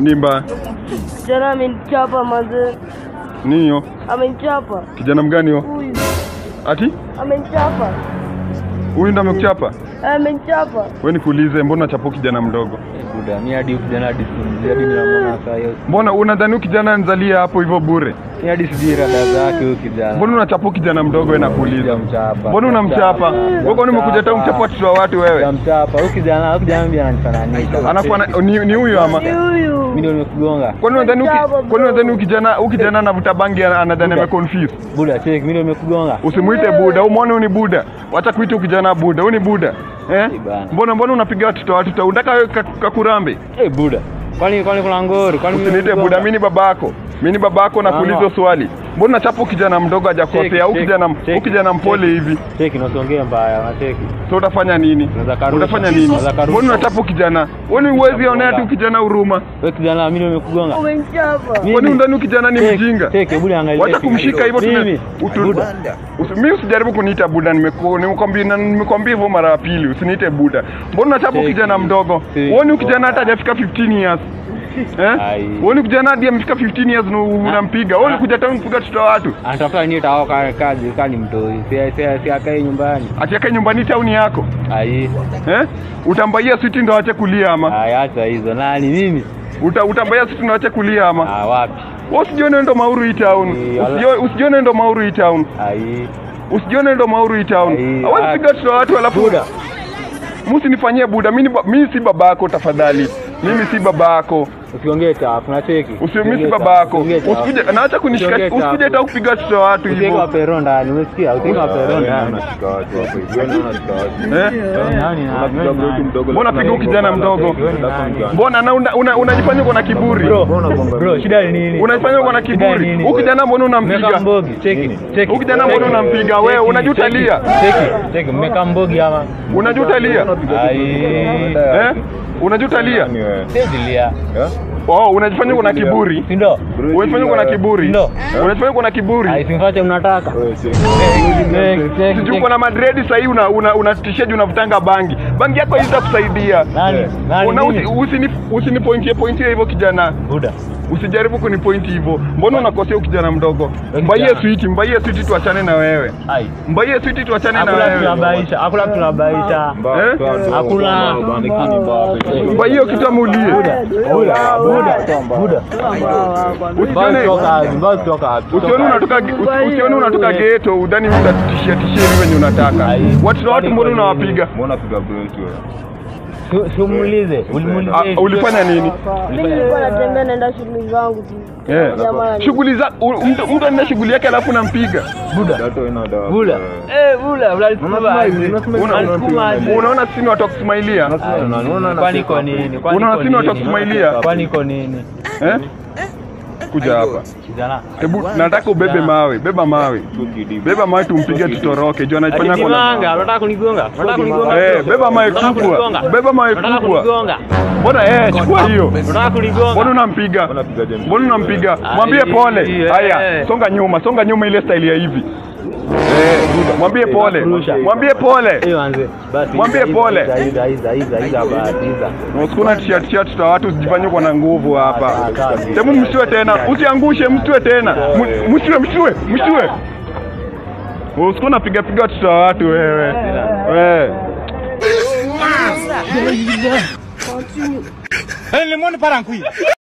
Ni mbaya. Kijana amenichapa mazee, Nini hiyo? amenichapa Kijana mgani hiyo? huyu, Ati? amenichapa, Huyu ndo amekuchapa? amenichapa. Wewe nikuulize, mbona unachapo kijana mdogo? Buda, mimi hadi kijana hadi hadi ninamwona saa hiyo. Mbona unadhani kijana anzalia hapo hivyo bure? Hadi sijui rada zake huyu kijana. Mbona unachapo kijana mdogo wewe nakuuliza? Mchapa. Mbona unamchapa? Wewe kwani umekuja tu mchapa watoto wa watu wewe? Unamchapa. Huyu kijana, huyu kijana mimi ananifananisha. Anakuwa ni, ni huyu ama? Ni huyu. Mimi ndio nimekugonga. Kwani unadhani huyu kwani unadhani huyu kijana huyu kijana anavuta bangi ana- anadhani ame confuse? Buda, check, mimi ndio nimekugonga. Usimuite Buda, umwone huyu ni Buda. Wacha kuita huyu kijana Buda, huyu ni Buda. Eh? Mbona mbona unapiga watoto wa watu? Unataka wewe kakurambe? Eh, Buda. Kwani kwani kuna ngori? Kwani mimi babako. Mimi ni babako na kuuliza swali. Mbona chapo kijana mdogo hajakosea? au kijana au huyu kijana mpole hivi. Cheki, unasongea mbaya, na cheki. So utafanya nini? Utafanya nini? Mbona unachapo kijana? Wewe ni uwezi onea tu kijana huruma. Wewe kijana, mimi nimekugonga. Wewe Mimi- Kwani undani huyu kijana ni mjinga? Cheki, hebu angalia. Wacha kumshika hivyo tu. Mimi. usijaribu kuniita Buda, nimekuambia nimekwambia na nimekwambia hivyo mara ya pili, usiniite Buda. Mbona unachapo kijana mdogo? Wewe ni kijana hata hajafika 15 years. Eh? Uone kijana hadi amefika 15 years na unampiga. Wewe ulikuja town kupiga watoto wa watu. Anatafuta nini tao kazi kani mtoi. Si si si akae nyumbani. Atiaka nyumbani town yako. Ai. Eh? Utambaia switi ndo ache kulia ama? Ai, acha hizo. Nani nini? Uta, utambaia switi ndo ache kulia ama? Ah, wapi? Wewe usijione ndo Mauru hii town. Usijione ndo Mauru hii town. Ai. Usijione ndo Mauru hii town. Hawezi ah. piga watoto wa watu alafu Buda. Msinifanyie Buda. Mimi mimi si babako tafadhali. Mimi si babako. Usiongee chafu, unacheki. Usimisi babako. Usikuje naacha kunishika usikuje hata kupiga watu hivyo. wapero ndani, umesikia? Usiweke wapero ndani. Nani? Mbona piga kijana mdogo? Mbona na una- una- unajifanya uko na kiburi? Bro, shida ni nini? Unajifanya uko na kiburi. Huyu kijana mbona unampiga? mbogi, cheki, cheki. Huyu kijana mbona unampiga wewe? Unajua cheki, utalia. Cheki, cheki, mmeka mbogi ama? Unajua utalia? Eh? Unajua utalia? Siwezi lia. Oh, unajifanya kuna na kiburi. Ndio. Unajifanya kuna na kiburi. Ndio. Unajifanya kuna na kiburi. Ai, simfate mnataka. Sijui uko na madredi sasa sahii una, una, unatishaji unavutanga bangi. Bangi yako haitakusaidia. Nani? Nani? Usini usini, pointie pointie hivyo kijana. Buda. Usijaribu kunipointi hivyo. Mbona unakosea ukijana kijana mdogo? mbaiye Mbaie kijana. switi, mbaie switi tuachane na wewe. mbaiye Mbaie switi tuachane na wewe. tunabaisha, hakuna tunabaisha. Hakuna. Mbaie kitu amulie. Buda, Buda, Buda. Usione usione unatoka usi- usione unatoka ghetto udhani mtatishia tishia wewe wenye unataka. Watu mbona watu mbona unawapiga? Simulize. Ah, ulifanya nini? Mimi nilikuwa natembea naenda shughuli zangu tu. Eh. Shughuli za mtu shughuli yake alafu unampiga. Buda. Buda. Eh? Unaona sisi watu wakusmailia? Kwani iko nini? Unaona sisi watu wakusmailia? Kwani iko nini? Eh? Kuja hapa. Hebu nataka ubebe mawe, beba mawe. Beba mawe tumpige tutoroke. Juu anafanya kwa nanga. unataka kunigonga? Unataka kunigonga? Eh, beba mawe kubwa. kunigonga? Beba mawe kubwa. Mbona eh, chukua hiyo. Unataka kunigonga? Mbona unampiga? Mbona unampiga? Mwambie pole. eh. Haya, songa nyuma, songa nyuma ile style ya hivi. Eh, mwambie pole. Mwambie pole. Eh. Mwambie pole. Iza, iza, iza, iza, iza, basi, iza. Usikuna t-shirt t-shirt za watu usijifanye kwa na nguvu hapa. Ah, kazi. Hebu mshtue tena, usiangushe, mshtue tena. msiwe, Mshtue, mshtue, mshtue. Usikuna piga piga watu wa watu wewe. Wewe. Nilimwona parankui.